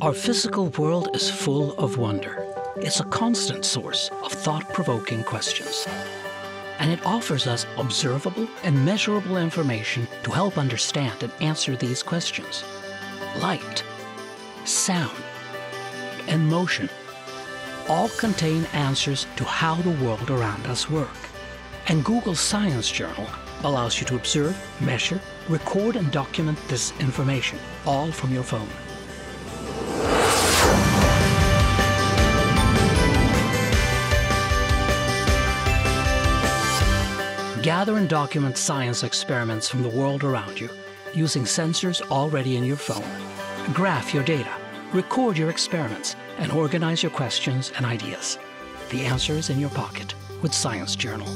Our physical world is full of wonder. It's a constant source of thought provoking questions. And it offers us observable and measurable information to help understand and answer these questions. Light, sound, and motion all contain answers to how the world around us work. And Google Science Journal allows you to observe, measure, record, and document this information, all from your phone. Gather and document science experiments from the world around you using sensors already in your phone. Graph your data, record your experiments, and organize your questions and ideas. The answer is in your pocket with Science Journal.